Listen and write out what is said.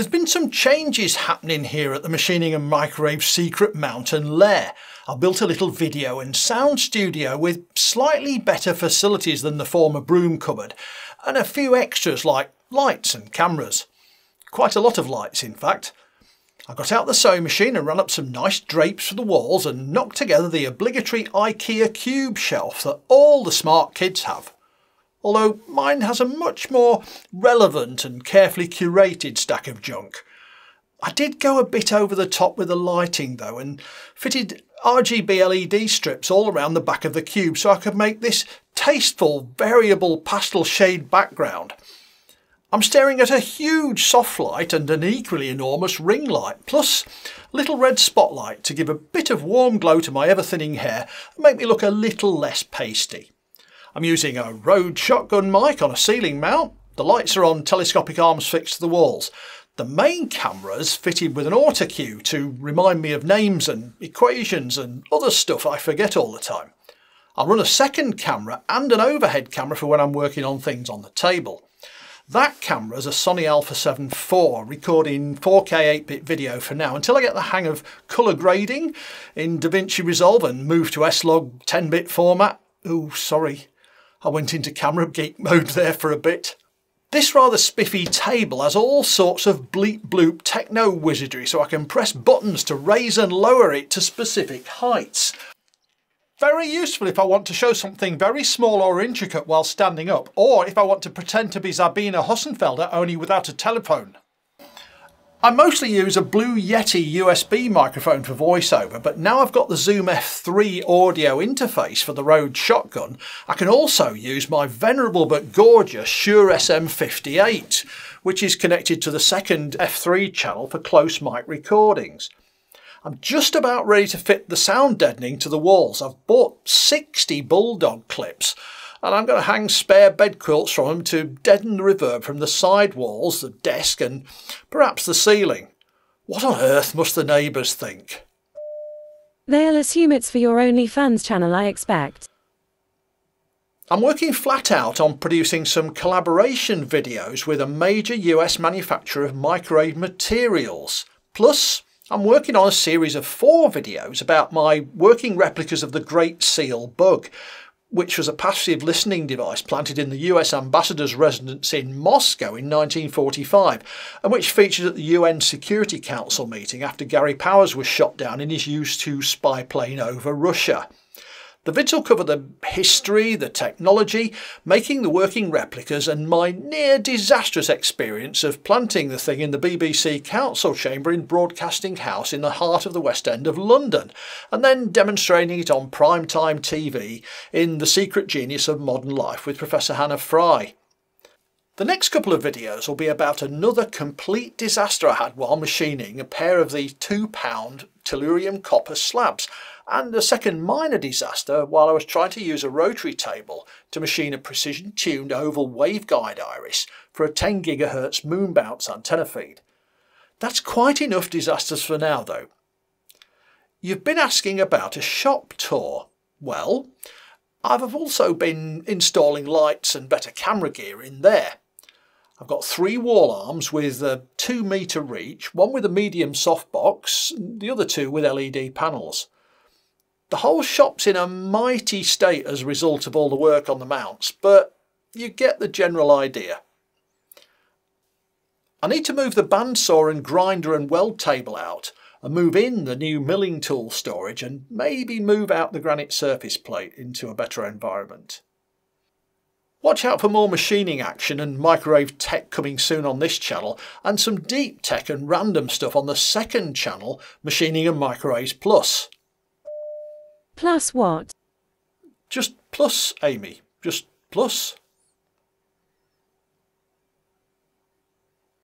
There's been some changes happening here at the Machining and Microwave Secret Mountain Lair. I built a little video and sound studio with slightly better facilities than the former broom cupboard and a few extras like lights and cameras. Quite a lot of lights in fact. I got out the sewing machine and ran up some nice drapes for the walls and knocked together the obligatory IKEA cube shelf that all the smart kids have although mine has a much more relevant and carefully curated stack of junk. I did go a bit over the top with the lighting though and fitted RGB LED strips all around the back of the cube so I could make this tasteful variable pastel shade background. I'm staring at a huge soft light and an equally enormous ring light, plus a little red spotlight to give a bit of warm glow to my ever thinning hair and make me look a little less pasty. I'm using a Rode shotgun mic on a ceiling mount. The lights are on telescopic arms fixed to the walls. The main camera's fitted with an auto cue to remind me of names and equations and other stuff I forget all the time. I'll run a second camera and an overhead camera for when I'm working on things on the table. That camera is a Sony Alpha 7 IV, recording 4K 8-bit video for now until I get the hang of colour grading in DaVinci Resolve and move to S-Log 10-bit format. Oh, sorry, I went into camera geek mode there for a bit. This rather spiffy table has all sorts of bleep bloop techno wizardry so I can press buttons to raise and lower it to specific heights. Very useful if I want to show something very small or intricate while standing up, or if I want to pretend to be Sabine Hossenfelder only without a telephone. I mostly use a Blue Yeti USB microphone for voiceover, but now I've got the Zoom F3 audio interface for the Rode Shotgun, I can also use my venerable but gorgeous Shure SM58, which is connected to the second F3 channel for close mic recordings. I'm just about ready to fit the sound deadening to the walls. I've bought 60 Bulldog clips and I'm going to hang spare bed quilts from them to deaden the reverb from the side walls, the desk and perhaps the ceiling. What on earth must the neighbours think? They'll assume it's for your OnlyFans channel, I expect. I'm working flat out on producing some collaboration videos with a major US manufacturer of microwave materials. Plus, I'm working on a series of four videos about my working replicas of the Great Seal bug, which was a passive listening device planted in the US ambassador's residence in Moscow in 1945 and which featured at the UN Security Council meeting after Gary Powers was shot down in his U-2 spy plane over Russia. The vids will cover the history, the technology, making the working replicas and my near disastrous experience of planting the thing in the BBC Council chamber in Broadcasting House in the heart of the West End of London, and then demonstrating it on primetime TV in The Secret Genius of Modern Life with Professor Hannah Fry. The next couple of videos will be about another complete disaster I had while machining a pair of the £2 tellurium copper slabs and a second minor disaster while I was trying to use a rotary table to machine a precision tuned oval waveguide iris for a 10 GHz moon bounce antenna feed. That's quite enough disasters for now though. You've been asking about a shop tour. Well, I've also been installing lights and better camera gear in there. I've got three wall arms with a 2 metre reach, one with a medium softbox, the other two with LED panels. The whole shop's in a mighty state as a result of all the work on the mounts, but you get the general idea. I need to move the bandsaw and grinder and weld table out and move in the new milling tool storage and maybe move out the granite surface plate into a better environment. Watch out for more machining action and microwave tech coming soon on this channel and some deep tech and random stuff on the second channel, Machining and Microwaves Plus. Plus what? Just plus, AIMEE. Just plus.